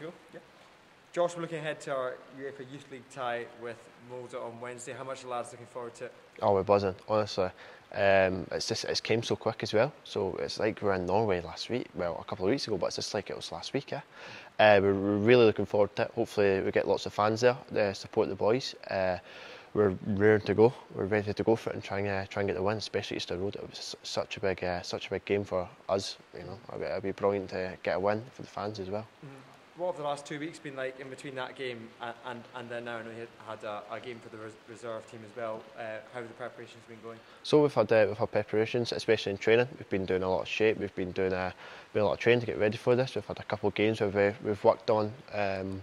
Cool. Yeah. Josh, we're looking ahead to our UEFA Youth League tie with Molde on Wednesday. How much are the lads looking forward to it? Oh, we're buzzing, honestly. Um, it's just it's came so quick as well. So it's like we were in Norway last week, well, a couple of weeks ago, but it's just like it was last week. Yeah? Uh, we're really looking forward to it. Hopefully, we get lots of fans there to support the boys. Uh, we're ready to go. We're ready to go for it and try and uh, try and get the win, especially Easter Road. It was such a big uh, such a big game for us. You know, it'd be brilliant to get a win for the fans as well. Mm-hmm. What have the last two weeks been like in between that game and, and, and then now? I know you had a, a game for the res- reserve team as well. Uh, how have the preparations been going? So we've had uh, we've had preparations, especially in training. We've been doing a lot of shape. We've been doing a, been a lot of training to get ready for this. We've had a couple of games where we've, we've worked on um,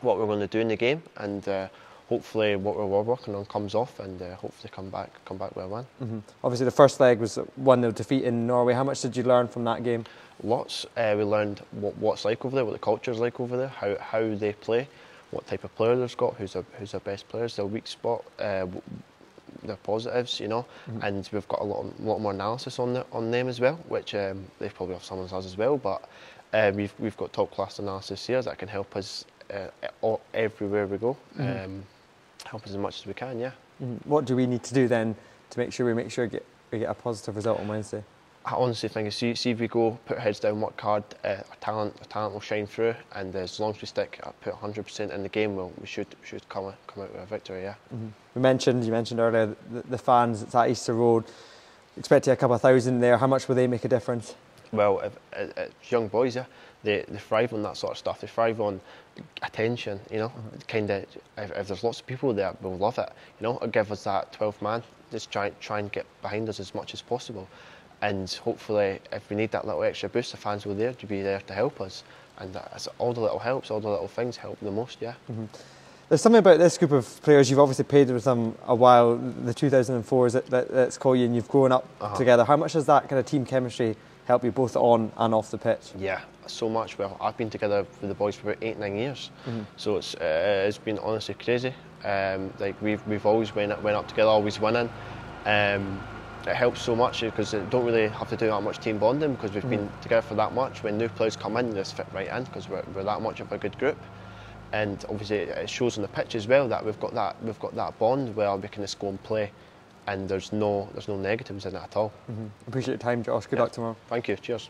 what we're going to do in the game and. Uh, hopefully what we're working on comes off and uh, hopefully come back come back with a win. Mm-hmm. Obviously the first leg was 1-0 defeat in Norway. How much did you learn from that game? Lots. Uh, we learned what, what's like over there, what the culture's like over there, how, how they play, what type of player they've got, who's their, who's their best players, their weak spot, uh, their positives, you know, mm-hmm. and we've got a lot, lot more analysis on the, on them as well, which um, they probably have some of us as well, but uh, we've we've got top class analysis here that can help us uh, everywhere we go. Mm-hmm. Um, help us as much as we can. Yeah. Mm-hmm. What do we need to do then to make sure we make sure get, we get a positive result on Wednesday? I honestly think see, see if we go, put our heads down, work hard, uh, our talent, our talent will shine through, and as long as we stick, uh, put 100% in the game, well, we should should come come out with a victory. Yeah. Mm-hmm. We mentioned you mentioned earlier the, the fans. It's at Easter Road. Expecting a couple of thousand there. How much will they make a difference? Well, if, if, young boys, yeah, they, they thrive on that sort of stuff. They thrive on attention, you know. Mm-hmm. Kind of, if, if, there's lots of people there, we'll love it. You know, it'll give us that 12 man. Just try try and get behind us as much as possible, and hopefully, if we need that little extra boost, the fans will there to be there to help us. And that's all the little helps, all the little things help the most. Yeah. Mm-hmm. There's something about this group of players. You've obviously played with them a while. The 2004s that, that, that's called you, and you've grown up uh-huh. together. How much has that kind of team chemistry help you both on and off the pitch? Yeah, so much. Well, I've been together with the boys for about eight, nine years, mm-hmm. so it's uh, it's been honestly crazy. Um, like we've we've always went up, went up together, always winning. Um, it helps so much because it don't really have to do that much team bonding because we've mm-hmm. been together for that much. When new players come in, they just fit right in because we're, we're that much of a good group. And obviously, it shows on the pitch as well that we've got that we've got that bond where we can just go and play and there's no there's no negatives in it at all. Mm-hmm. Appreciate your time, Josh. Good yeah. luck tomorrow. Thank you. Cheers.